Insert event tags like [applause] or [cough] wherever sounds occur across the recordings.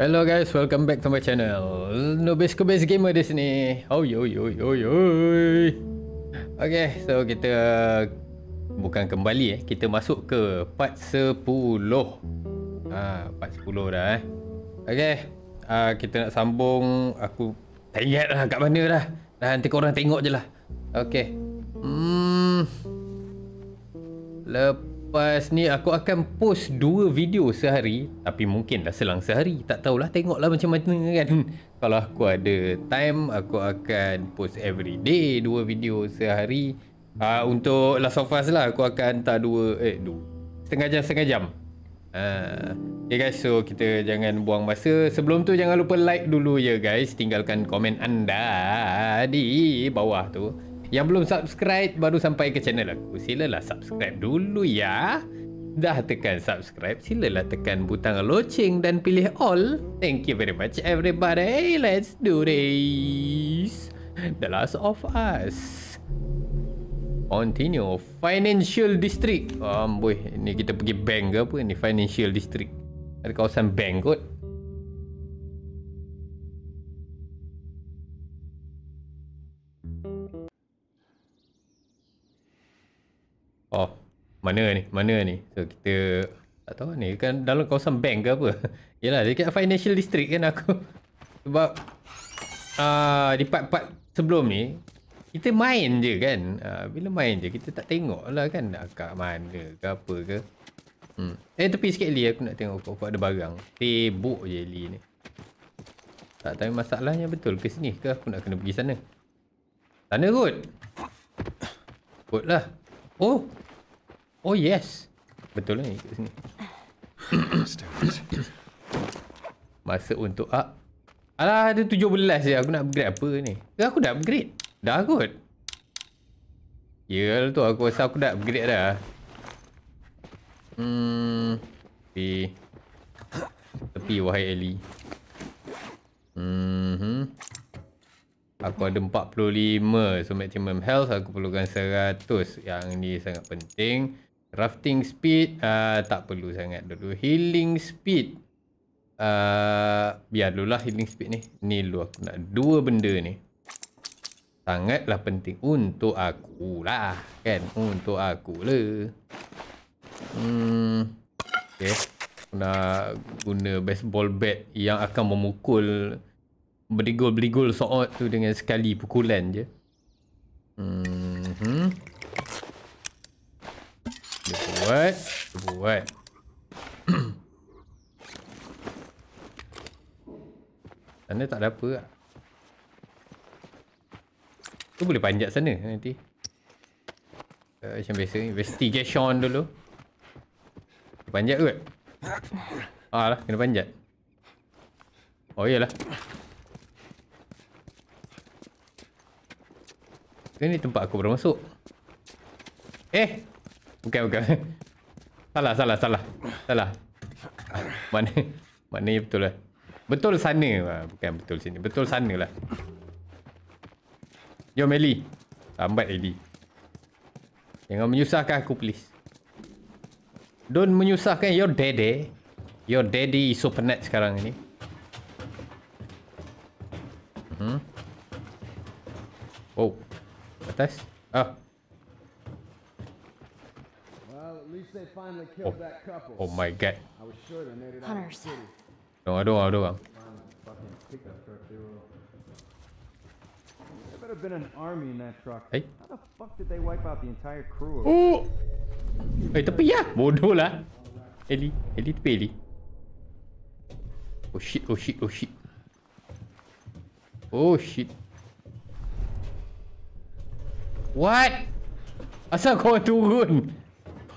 Hello guys, welcome back to my channel. Nobis Kobes Gamer di sini. Oh yo yo yo yo. Okay, so kita bukan kembali eh, kita masuk ke part 10. Ah, part 10 dah eh. Okay, ah, kita nak sambung. Aku tak ingat lah kat mana dah. Dah nanti korang tengok je lah. Okay. Hmm. Lepas Lepas ni aku akan post dua video sehari Tapi mungkin dah selang sehari. Tak tahulah tengoklah macam mana kan. Kalau aku ada time Aku akan post every day Dua video sehari. Uh, Untuk Last of Us lah Aku akan hantar dua Eh dua Setengah jam setengah jam. Uh, Okay guys so kita jangan buang masa. Sebelum tu jangan lupa like dulu ya guys. Tinggalkan komen anda Di bawah tu yang belum subscribe baru sampai ke channel aku, silalah subscribe dulu ya. Dah tekan subscribe, silalah tekan butang loceng dan pilih all. Thank you very much everybody. Let's do this. The Last of Us. Continue. Financial District. Um, boy, ni kita pergi bank ke apa ni? Financial District. Ada kawasan bank kot. Mana ni? Mana ni? So kita tak tahu ni kan dalam kawasan bank ke apa. [laughs] Yalah, dekat financial district kan aku. [laughs] Sebab uh, di part-part sebelum ni kita main je kan. Uh, bila main je kita tak tengok lah kan kat mana ke apa ke. Hmm. Eh tepi sikit Eli aku nak tengok apa ada barang. Tebuk je Eli ni. Tak tahu masalahnya betul ke sini ke aku nak kena pergi sana. Sana kot. Kot lah. Oh. Oh yes. Betul lah ni kat sini. [coughs] Masa untuk up. Alah ada 17 je aku nak upgrade apa ni. Ke aku dah upgrade? Dah kot. Ya tu aku rasa aku dah upgrade dah. Hmm. Tepi. Tepi wahai Ellie. Hmm. hmm. Aku ada 45 So maximum health Aku perlukan 100 Yang ni sangat penting Crafting speed uh, Tak perlu sangat dulu. Healing speed uh, Biar dulu lah healing speed ni. Ni dulu aku nak Dua benda ni. Sangatlah penting. Untuk aku lah Kan? Untuk aku lah Hmm Aku nak guna baseball bat Yang akan memukul berigul-berigul soot tu dengan sekali pukulan je. Hmm. Dia buat, buat. sana tak ada apa lah. Tu boleh panjat sana nanti. Uh, macam biasa investigation dulu. Panjat kot. [coughs] Ah lah, kena panjat. Oh iyalah. Ini tempat aku baru masuk. Eh. Bukan, bukan. Salah, salah, salah. Salah. Mana? Mana betul lah. Betul sana. Ah, bukan betul sini. Betul sana lah. Jom Ellie. Lambat Ellie. Jangan menyusahkan aku please. Don't menyusahkan your daddy. Your daddy is so penat sekarang ini. Hmm. Oh. Atas. Ah. Oh. oh my god. Hunters. Dong, ada orang, ada orang. Hey. How the fuck did they wipe out the entire crew? Oh. Eh, tepi ya. Bodoh lah. Eli, Eli tepi Eli. Oh shit, oh shit, oh shit. Oh shit. What? Asal kau turun?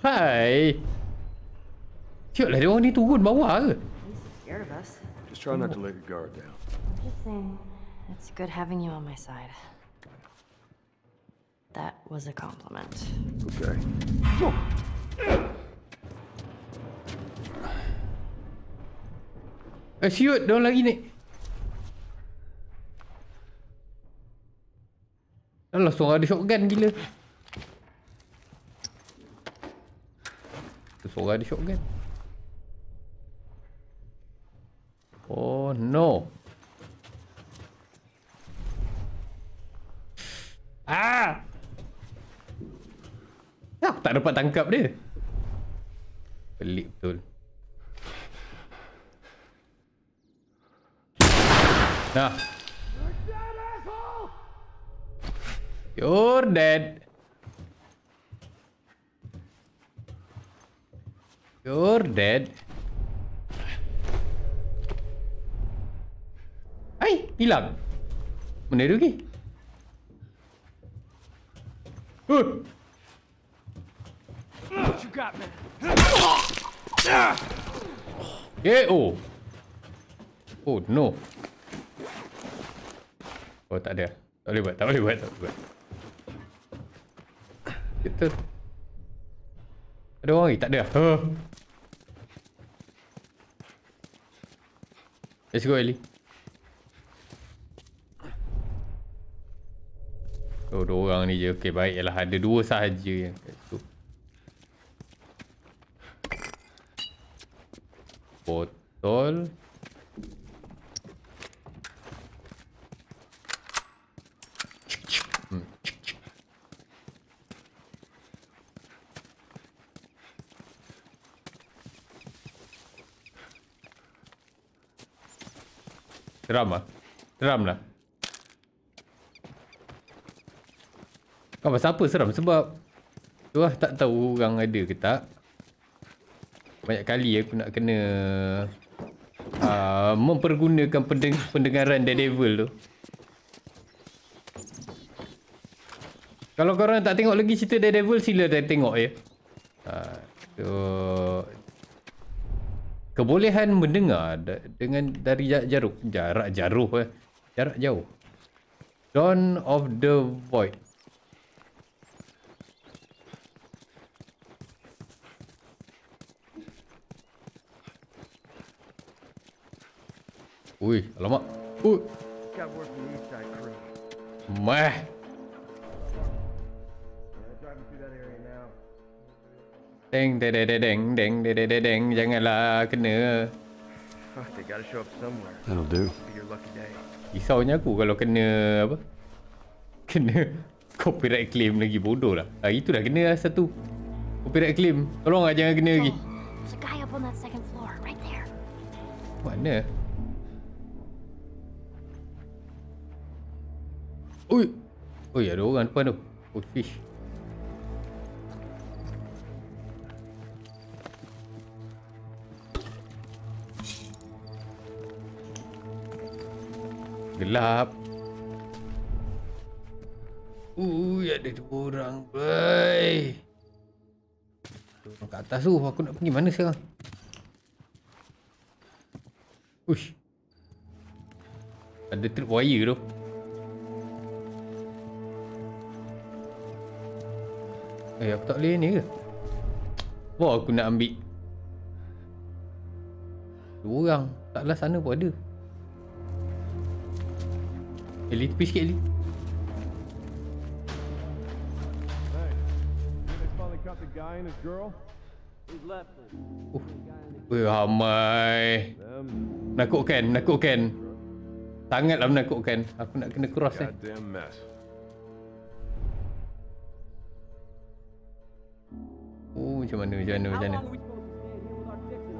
Hai. Cik lah dia orang ni turun bawah ke? Just try not to let your guard down. Just saying, it's good having you on my side. That was a compliment. Okay. Eh, siut. Dia lagi ni. Alah, suara ada shotgun gila. Suara ada shotgun. Oh. Oh no. Ah! Tak dapat tangkap dia. Pelik betul. Nah. You're dead. You're dead. Hai, hilang. Mana dia pergi? Uh. What you got, man? KO. Oh no. Oh tak ada. Tak boleh buat, tak boleh buat, tak boleh buat. Kita. Ada orang lagi? Tak ada. Huh. Let's go Ellie. Oh, dua orang ni je. Okey, baiklah. Ada dua sahaja yang kat situ. Botol. Seram lah. Lah. Kau pasal apa seram? Sebab tu lah tak tahu orang ada ke tak. Banyak kali aku nak kena uh, mempergunakan pendeng pendengaran Daredevil tu. Kalau korang tak tengok lagi cerita Daredevil sila dah tengok ya. Uh, so, kebolehan mendengar dengan dari ja- jarak jarak jaruh eh. Jarak jauh. Dawn of the Void. Ui, alamak. Ui, meh. Deng deng deng deng deng deng deng deng deng Janganlah kena. That'll do. Risaunya aku kalau kena apa? Kena [laughs] copyright claim lagi bodoh lah. Ha, Itu dah kena lah satu. Copyright claim. Tolong lah jangan kena lagi. Mana? Ui. Ui ada orang depan tu. Oh fish. Gelap. Ui ada dua orang. Dua orang kat atas tu. Aku nak pergi mana sekarang? Ush. Ada trip wire tu. Eh, aku tak boleh ni ke? Wah, aku nak ambil. Dua orang. Taklah sana pun ada. Eli, tepi sikit Eli. Hey, they finally caught the guy and his girl? Oh. Weh, ramai. Them. Menakutkan, menakutkan. Sangatlah menakutkan. Aku nak kena cross eh. Oh, macam mana, macam mana, macam mana.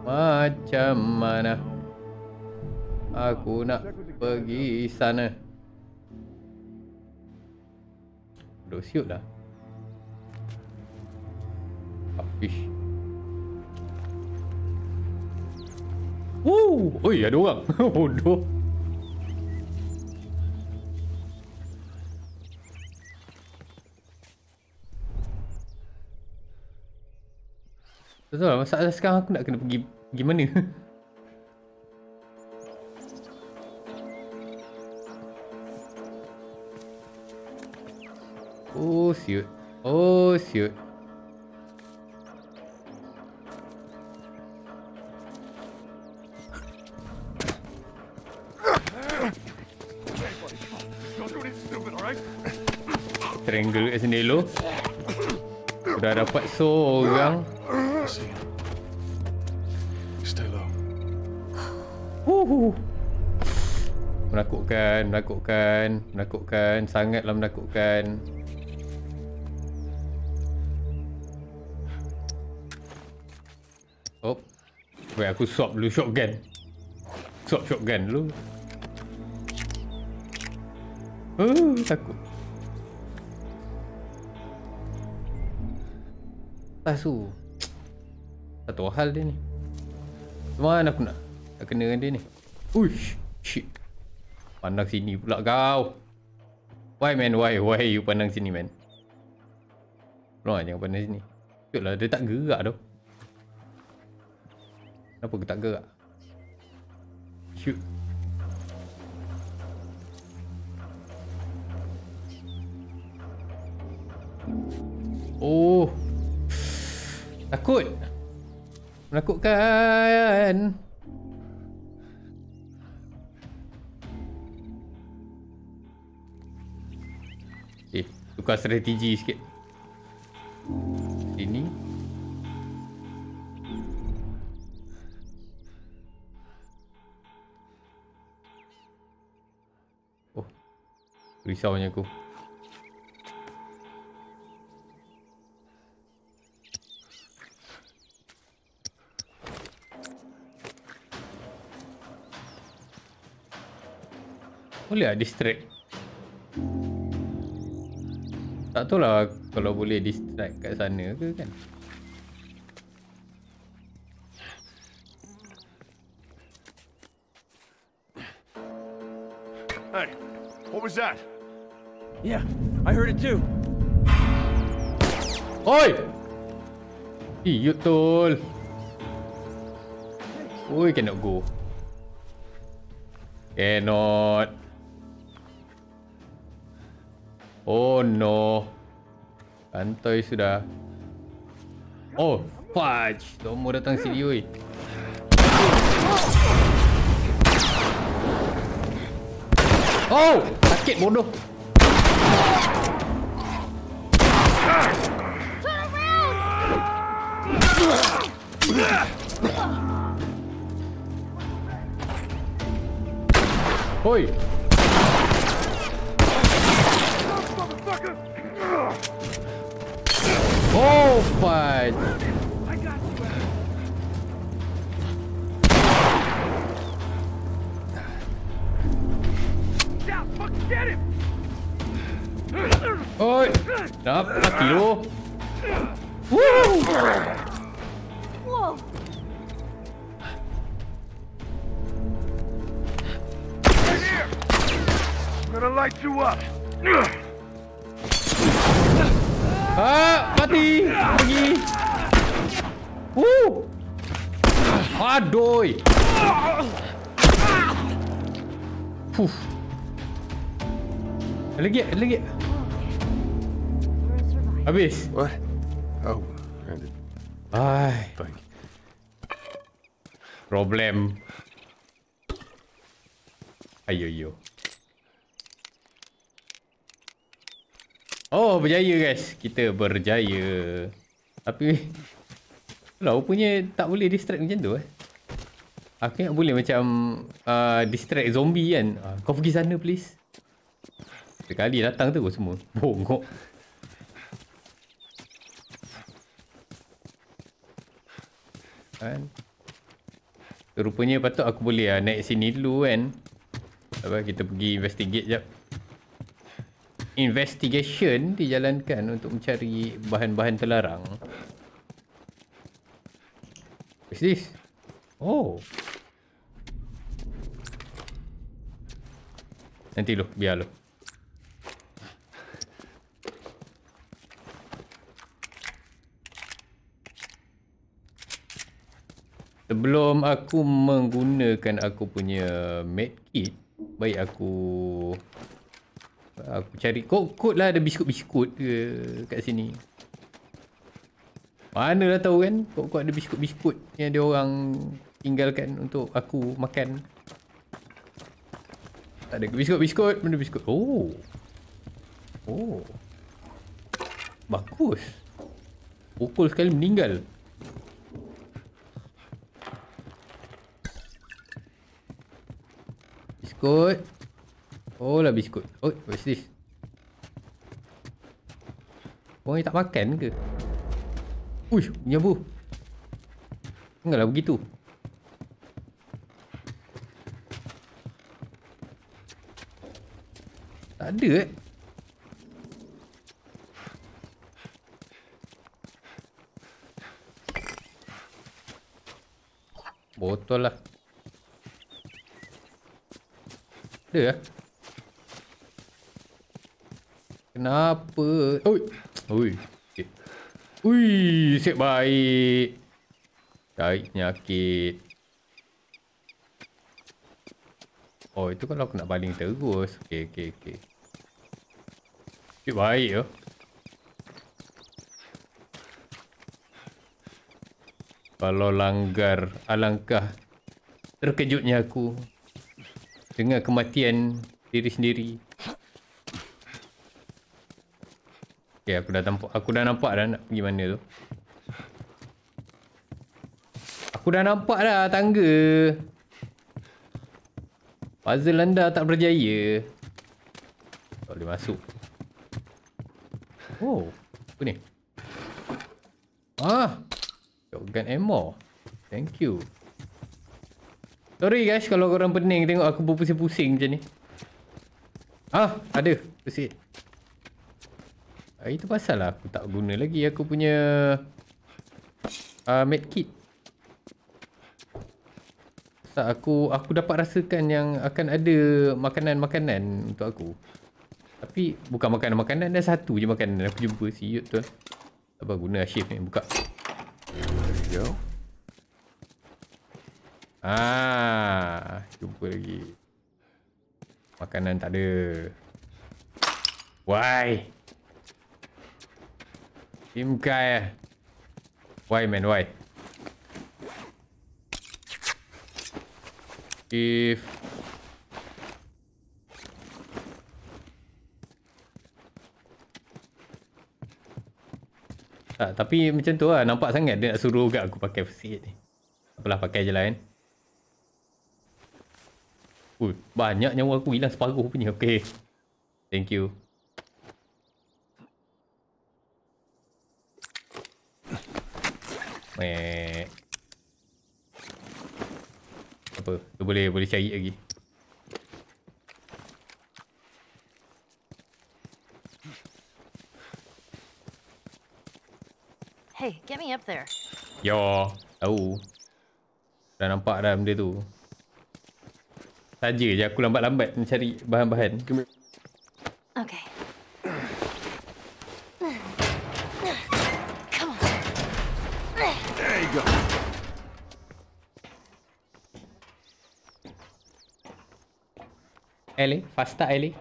Macam mana? Aku nak pergi sana. Duk siut dah. Ah, fish. Woo! Oi, ada orang. [laughs] Bodoh. Betul lah, masalah sekarang aku nak kena pergi pergi mana? [laughs] Oh, siut. Oh, alright? Triangle kat sini dulu. Dah dapat seorang. Stay low. Wuhu. Menakutkan, menakutkan, menakutkan, sangatlah menakutkan. Baik aku swap dulu shotgun. Swap shotgun dulu. Oh, takut. Tasu. Satu hal dia ni. Mana aku nak, nak kena dengan dia ni? Uish, shit. Pandang sini pula kau. Why man, why? Why you pandang sini man? Lah jangan pandang sini. Cuklah dia tak gerak tu. Kenapa aku tak gerak? Shoot. Oh. Takut. Menakutkan. Eh, tukar strategi sikit. Risaunya aku. Boleh tak distract? Tak tahu lah kalau boleh distract kat sana ke kan? Hey, what was that? Yeah, I heard it too. Oi! You tol. Oi, cannot go. Cannot. Oh no. Santai sudah. Oh, fudge. Tomo datang sini, oi. Oh, sakit bodoh. Oi. Oh, fudge. Yeah, fuck, get him! Oi. Dah mati lu. Light you up. Ah, mati. Pergi. Woo! Aduh. Fuh. Lagi, lagi. We're gonna survive. Habis. What? Oh, Brandon. Ai, Thank problem. Ayo, Oh, berjaya guys. Kita berjaya. Tapi lah rupanya tak boleh distract macam tu eh. Aku ingat boleh macam uh, distract zombie kan. Uh, kau pergi sana please. Sekali datang tu semua. Bongok. Kan? Rupanya patut aku boleh lah naik sini dulu kan. Lepas kita pergi investigate jap. Investigation dijalankan untuk mencari bahan-bahan terlarang. What's this? Oh. Nanti lu, biar lu. Sebelum aku menggunakan aku punya medkit, baik aku aku cari kod-kod lah ada biskut-biskut ke kat sini. Mana dah tahu kan kod-kod ada biskut-biskut yang dia orang tinggalkan untuk aku makan. Tak ada biskut-biskut, mana biskut? Oh. Oh. Bagus. Pukul sekali meninggal. Biskut. Oh lah biskut. Oh, what's this? Orang ni tak makan ke? Uish, menyabu. Janganlah begitu. Tak ada eh. Botol lah. Ada lah. Kenapa? Oi. Oi. Okay. Ui, set baik. Cari penyakit. Oh, itu kalau aku nak baling terus. Okey, okey, okey. Set baik ya. Kalau langgar, alangkah terkejutnya aku dengan kematian diri sendiri. Okay, aku dah nampak, aku dah nampak dah nak pergi mana tu. Aku dah nampak dah tangga. Puzzle anda tak berjaya. Tak boleh masuk. Oh, apa ni? Ah, shotgun ammo. Thank you. Sorry guys kalau korang pening tengok aku berpusing-pusing macam ni. Ah, ada. Pusing. Ah, itu pasal lah aku tak guna lagi aku punya uh, medkit. Tak aku aku dapat rasakan yang akan ada makanan-makanan untuk aku. Tapi bukan makanan-makanan dah satu je makanan aku jumpa si Yut tu. Apa guna shift ni buka. There go. Ah, jumpa lagi. Makanan tak ada. Why? Tim guy eh. Why man, why? If Tak, tapi macam tu lah. Nampak sangat dia nak suruh kat aku pakai aid ni. Apalah pakai je lah kan. Ui, banyak nyawa aku hilang separuh punya. Okay. Thank you. Meh. Apa? Tu boleh boleh cari lagi. Hey, get me up there. Yo, tahu. Dah nampak dah benda tu. Saja je aku lambat-lambat mencari bahan-bahan. Okay. Come on. There you go. Ellie, faster Ellie.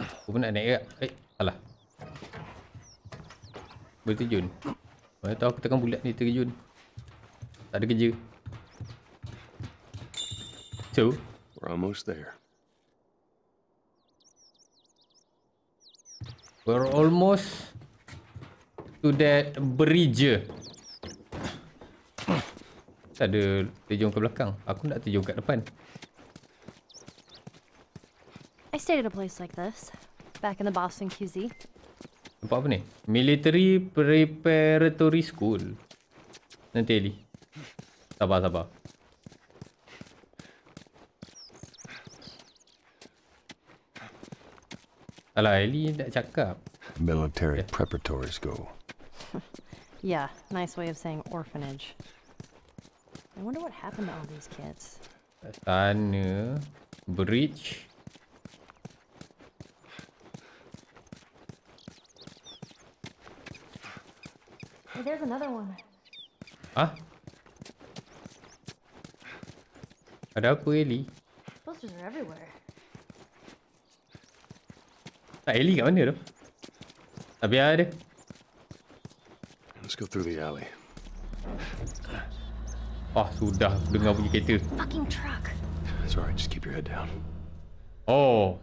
Aku pun nak naik ke? Eh, salah. Boleh terjun. Mana tahu aku tekan bulat ni terjun. Tak ada kerja. So, We're almost there. we're almost to that bridge. Tak ada terjun ke belakang. Aku nak terjun kat depan. I stayed at a place like this, back in the Boston QZ. Nampak apa ni? Military Preparatory School. Nanti Ali. Sabar, sabar. Alah, Ellie tak cakap. Military preparatory school. [laughs] Yeah, nice way of saying orphanage. I wonder what happened to all these kids. Kat sana. Bridge. There's another one. Ah? Ada apa Ellie? Posters are everywhere. Tak Ellie kat mana tu? Tak biar dia. Let's go through the alley. Ah, sudah dengar bunyi kereta. Fucking truck. It's alright, just keep your head down. Oh.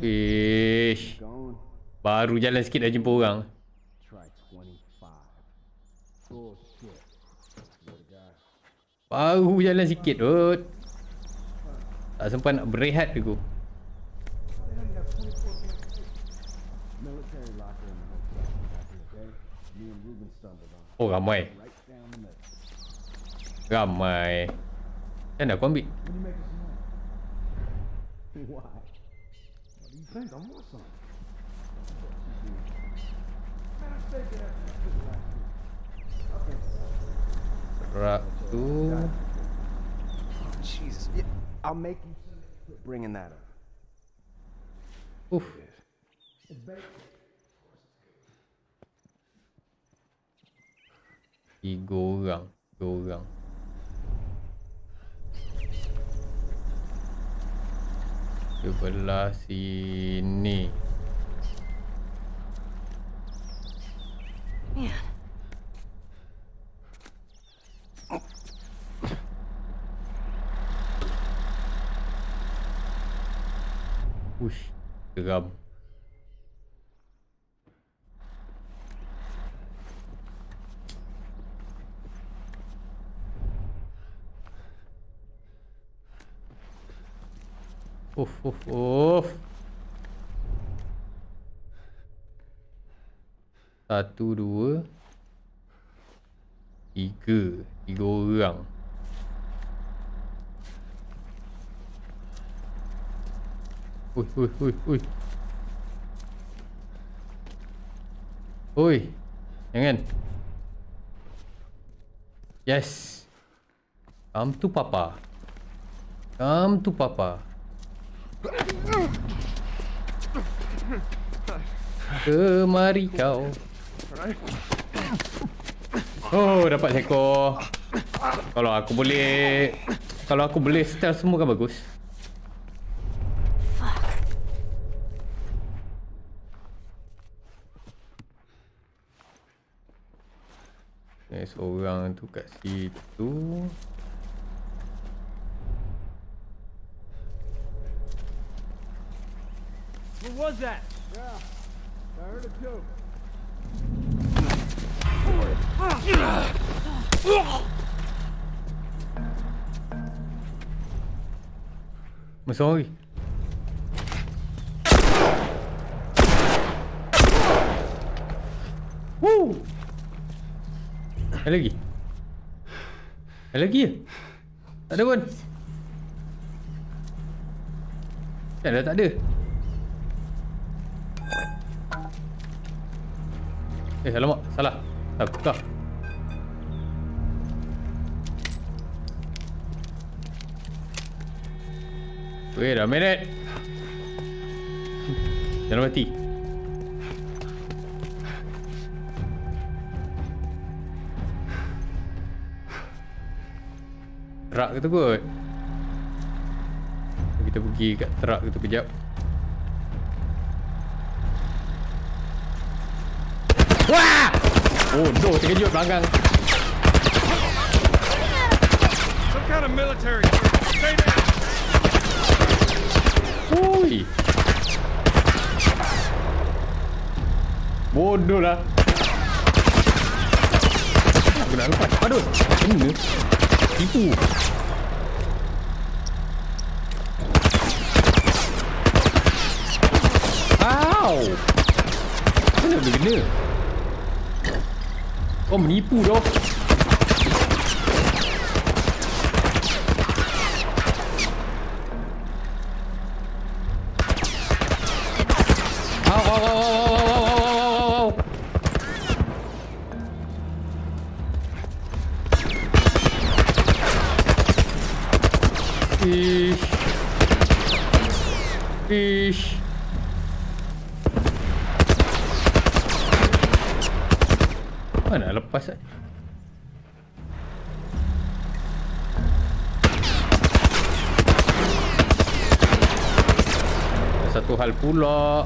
Ish. Baru jalan sikit dah jumpa orang. Baru jalan sikit, Rod. Tak sempat nak berehat it Oh ramai. Ramai. Kan aku ambil. Why? Tu. Jesus. Yeah, I'll make you quit bringing that up. Uff. Tiga orang. Tiga orang. Sebelah sini. Man, Ush. Geram. Uff, uff, uff. Satu, dua. Tiga. Tiga orang. Ui, ui, ui, ui. Ui. Jangan. Yes. Come to papa. Come to papa. Kemari kau. Oh, dapat seekor. Kalau aku boleh kalau aku boleh stealth semua kan bagus. Seorang tu kat situ. What was that? I heard it too. Masuk lagi. Woo! Ada lagi? Ada lagi ya? Tak ada pun. Tak ada, tak ada. Eh, alamak. Salah. Tak tukar. Wait a minute. Jangan mati. Truck tu kot. Kita pergi kat truck tu kejap. Wah! Oh no, terkejut belakang. Some kind of military. Stay down. Ui. Bodoh lah. Aku nak lepas. Aduh. Kena. ีฟูอ้าวไม่เหลือหรือเนื้อก็มีปูด้วย Mana lepas eh? Satu hal pula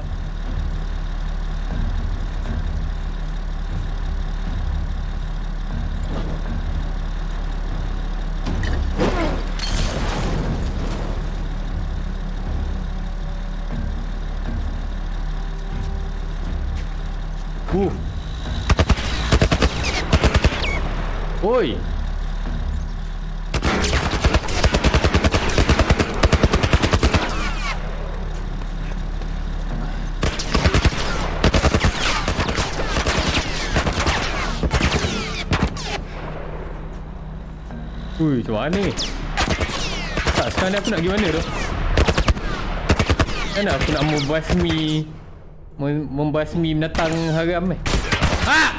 Uh. Oi. Ui, macam mana ni? Tak, sekarang ni aku nak pergi mana tu? Mana aku nak membasmi... Membasmi menatang haram eh? Ah!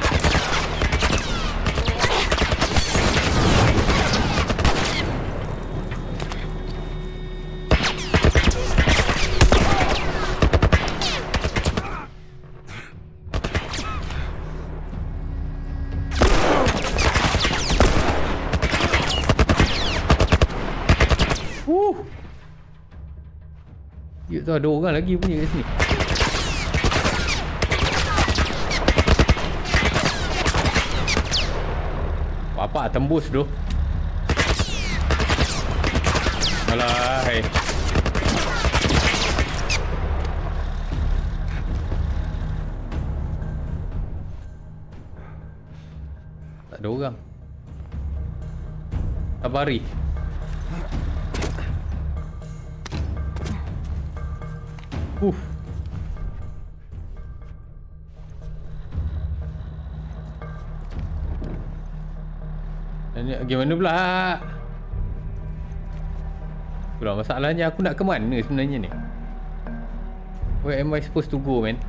Tu ada orang lagi punya kat sini. Bapak tembus tu. Alah, hai. Tak ada orang. Abari. Dan ni gimana pula? Pula masalahnya aku nak ke mana sebenarnya ni? Where am I supposed to go, man?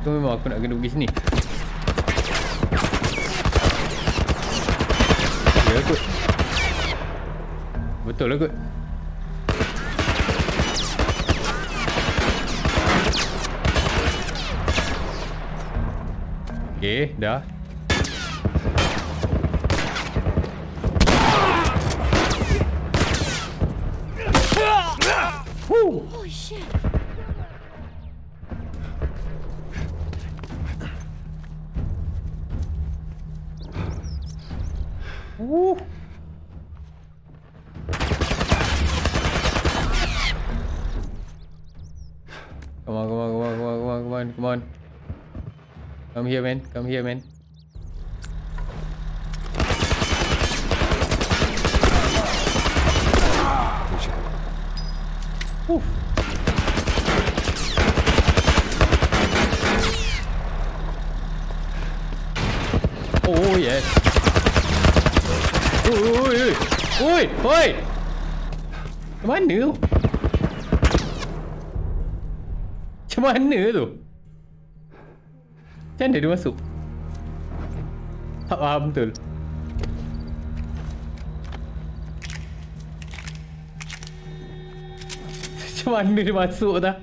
Tu memang aku nak kena pergi sini. Ya kot. Betul lah kot. Okay, dah. Here, man. Come here, man. Oof. Oh, yes. Oi, oi, oi. Oi, oi. Macam mana tu? Macam mana tu? Macam mana dia masuk? Tak faham betul. [laughs] Macam mana dia masuk dah?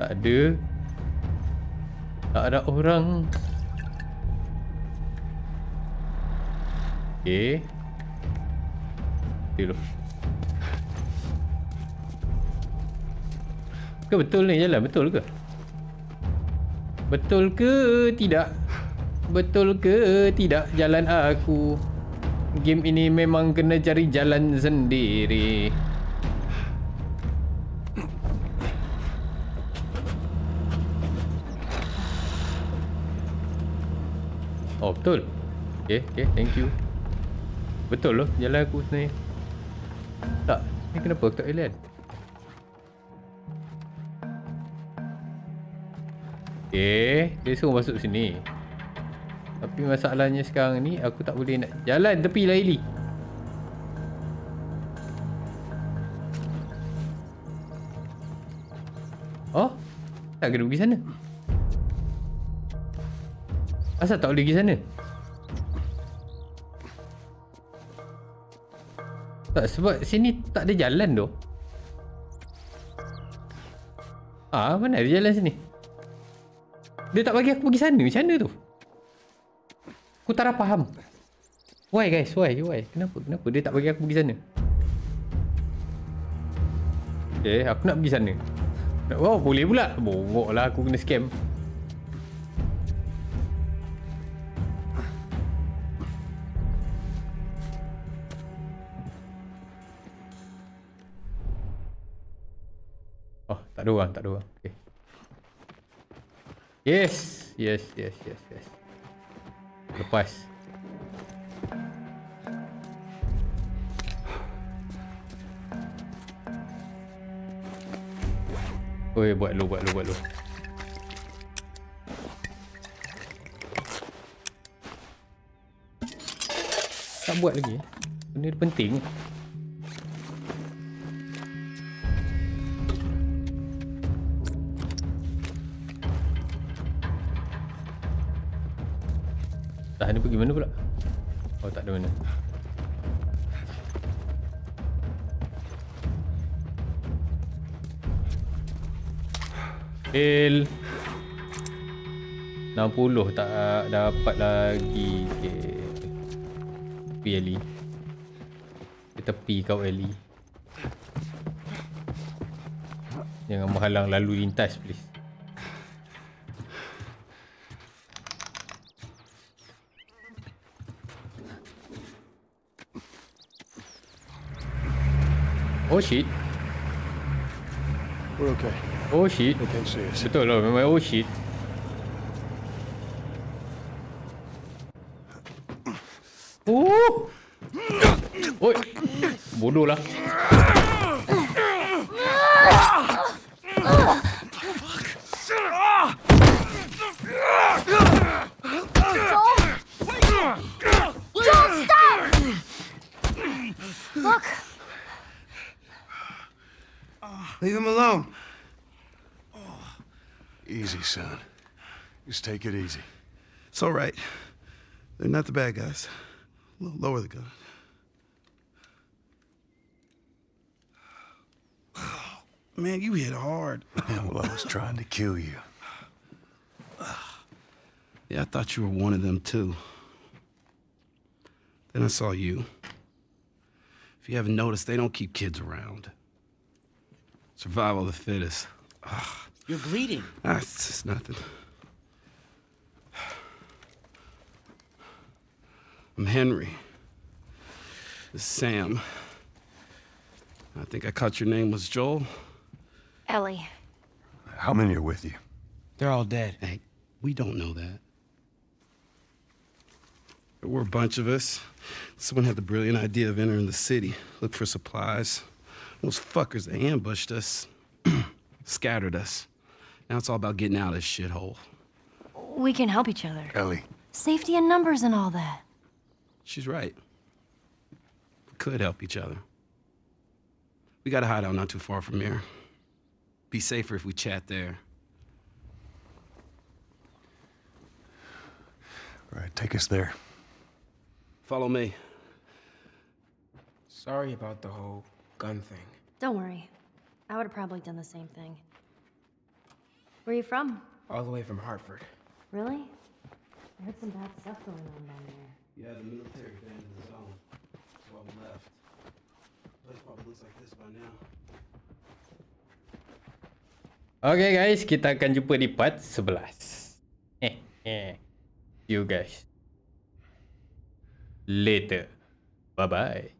Tak ada. Tak ada orang. Okay. Betul. Ke betul ni jalan? Betul ke? Betul ke tidak? Betul ke tidak jalan aku? Game ini memang kena cari jalan sendiri. Oh betul Okay okay thank you Betul loh jalan aku sebenarnya. Tak Ni kenapa aku tak boleh Okay Dia suruh masuk sini. Tapi masalahnya sekarang ni Aku tak boleh nak jalan tepi Laili Oh Tak kena pergi sana? Asal tak boleh pergi sana? Tak sebab sini tak ada jalan tu. Ah, mana ada jalan sini? Dia tak bagi aku pergi sana. Macam mana tu? Aku tak faham. Why guys? Why? Why? Kenapa? Kenapa dia tak bagi aku pergi sana? Okay, aku nak pergi sana. Oh, boleh pula. Bongok lah aku kena scam. ada orang, tak ada orang. Okay. Yes, yes, yes, yes, yes. Lepas. Oi, buat lu, buat lu, buat lu. Tak buat lagi. Benda penting. Dah ni pergi mana pula? Oh tak ada mana. Fail 60 tak dapat lagi okay. Tepi Ellie Di tepi kau Ellie Jangan menghalang lalu lintas please Oh shit We're okay. Oh shit They can't see us. Betul lah memang oh shit Oh Oi Bodoh lah Don't stop! Look, Leave him alone. Easy, son. Just take it easy. It's all right. They're not the bad guys. L- Lower the gun. [sighs] Man, you hit hard. [laughs] Yeah, well, I was trying to kill you. Yeah, I thought you were one of them too. Then I saw you. If you haven't noticed, they don't keep kids around. Survival of the fittest. You're bleeding. Ah, it's just nothing. I'm Henry. This is Sam. I think I caught your name was Joel. Ellie. How many are with you? They're all dead. Hey, we don't know that. There were a bunch of us. Someone had the brilliant idea of entering the city, look for supplies. Those fuckers, they ambushed us, [clears throat] scattered us. Now it's all about getting out of this shithole. We can help each other. Ellie. Safety in numbers and all that. She's right. We could help each other. We got a hideout not too far from here. Be safer if we chat there. All right, take us there. Follow me. Sorry about the whole gun thing. Don't worry. I would have probably done the same thing. Where are you from? All the way from Hartford. Really? I heard some bad stuff going on down there. Yeah, the military abandoned the zone. That's why we left. Place probably looks like this by now. Okay guys, kita akan jumpa di part 11. Eh, eh. See you guys. Later. Bye-bye.